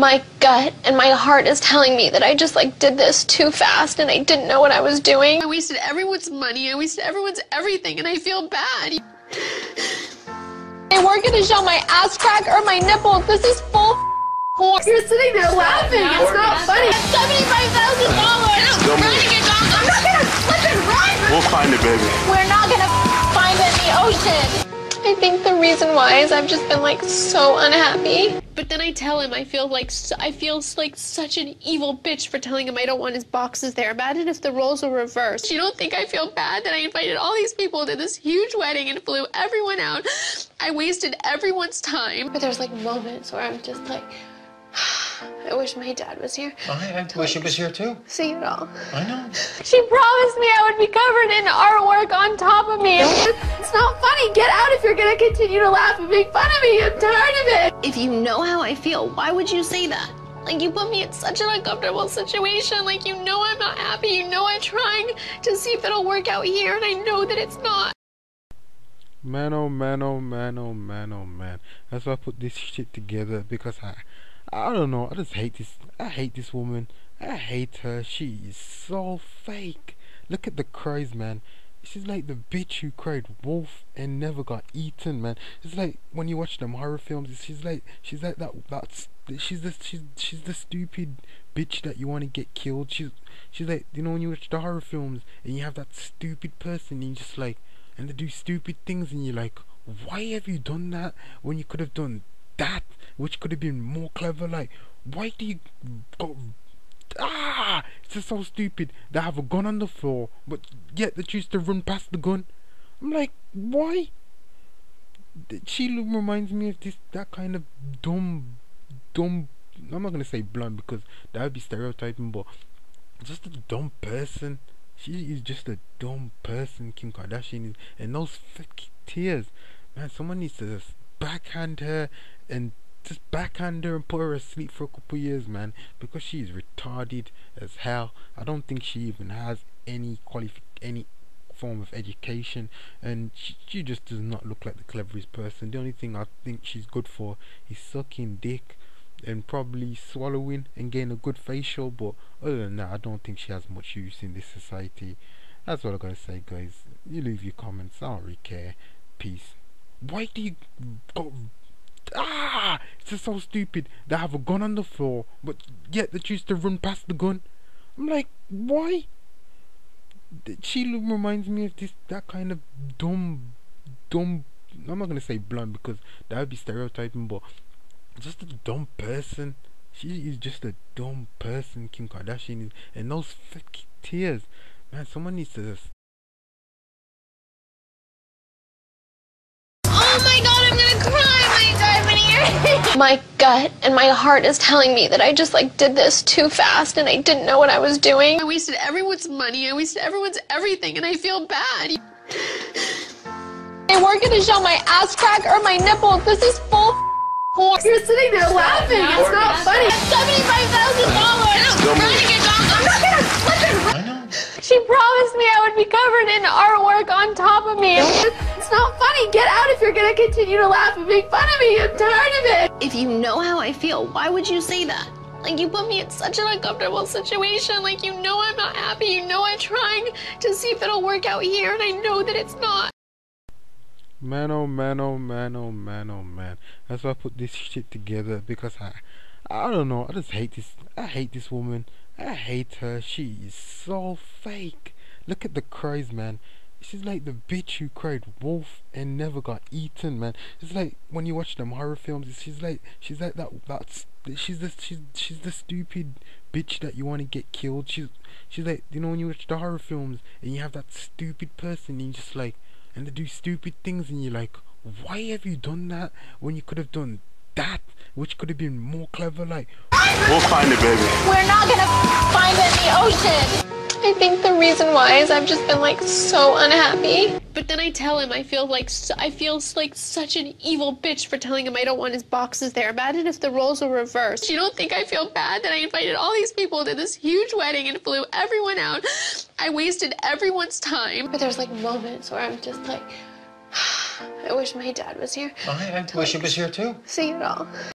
My gut and my heart is telling me that I just like did this too fast and I didn't know what I was doing. I wasted everyone's money. I wasted everyone's everything, and I feel bad. They weren't gonna show my ass crack or my nipples. This is full porn. You're sitting there laughing. It's not funny. Seventy-five thousand dollars. I'm not gonna flip and run. We'll find it, baby. We're not gonna find it in the ocean. I think the reason why is I've just been like so unhappy. But then I tell him I feel like I feel like such an evil bitch for telling him I don't want his boxes there. Imagine if the roles were reversed. You don't think I feel bad that I invited all these people to this huge wedding and flew everyone out? I wasted everyone's time. But there's like moments where I'm just like, I wish my dad was here. I, I wish he was here too. See it all. I know. She promised me I would be covered in artwork on top of me. It's not funny. Get out if you're gonna continue to laugh and make fun of me. I'm tired of it. If you know how I feel, why would you say that? Like you put me in such an uncomfortable situation. Like you know I'm not happy. You know I'm trying to see if it'll work out here, and I know that it's not. Man, oh man, oh man, oh man, oh man. That's why I put this shit together because I, I don't know. I just hate this. I hate this woman. I hate her. She is so fake. Look at the cries, man. She's like the bitch who cried wolf and never got eaten, man. It's like when you watch them horror films. She's like she's like that. That's she's the she's she's the stupid bitch that you want to get killed. She's she's like you know when you watch the horror films and you have that stupid person and you just like and they do stupid things and you're like why have you done that when you could have done that which could have been more clever like why do you go ah it's so stupid they have a gun on the floor but yet they choose to run past the gun. I'm like why? She reminds me of this that kind of dumb dumb i'm not gonna say blunt because that would be stereotyping but just a dumb person. She is just a dumb person, Kim Kardashian is, and those fake tears, man. Someone needs to backhand her and just backhand her and put her asleep for a couple years, man, because she's retarded as hell. I don't think she even has any qualifi- any form of education, and she, she just does not look like the cleverest person. The only thing I think she's good for is sucking dick and probably swallowing and getting a good facial. But other than that, I don't think she has much use in this society. That's what I gotta say, guys. You leave your comments. I don't really care. Peace. Why do you go? Ah, it's just so stupid. They have a gun on the floor, but yet they choose to run past the gun. I'm like, why? She reminds me of this that kind of dumb, dumb. I'm not gonna say blunt because that would be stereotyping, but just a dumb person. She is just a dumb person, Kim Kardashian is, and those fake tears, man. Someone needs to just Oh my god, I'm gonna cry. My gut and my heart is telling me that I just like did this too fast and I didn't know what I was doing. I wasted everyone's money. I wasted everyone's everything, and I feel bad. They weren't gonna show my ass crack or my nipples. This is full porn. You're sitting there laughing. It's not funny. Seventy-five thousand dollars. I'm not gonna flip and. I know. She promised me I would be covered in artwork on top of me. It's not funny. Get out if you're gonna continue to laugh and make fun of me. I'm tired of it. If you know how I feel, why would you say that? Like you put me in such an uncomfortable situation. Like you know I'm not happy. You know I'm trying to see if it'll work out here, and I know that it's not. Man, oh man, oh man, oh man, oh man. That's why I put this shit together because I, I don't know. I just hate this. I hate this woman. I hate her. She is so fake. Look at the cries, man. She's like the bitch who cried wolf and never got eaten, man. It's like when you watch them horror films. She's like she's like that. That's she's the she's she's the stupid bitch that you want to get killed. She's she's like you know when you watch the horror films and you have that stupid person and you just like and they do stupid things and you're like why have you done that when you could have done that which could have been more clever like We'll find it, baby. We're not gonna find it in the ocean. I think the reason why is I've just been like so unhappy. But then I tell him I feel like su- I feel like such an evil bitch for telling him I don't want his boxes there. Imagine if the roles were reversed. You don't think I feel bad that I invited all these people to this huge wedding and flew everyone out? I wasted everyone's time. But there's like moments where I'm just like, I wish my dad was here. I, I wish he was here too. See it all.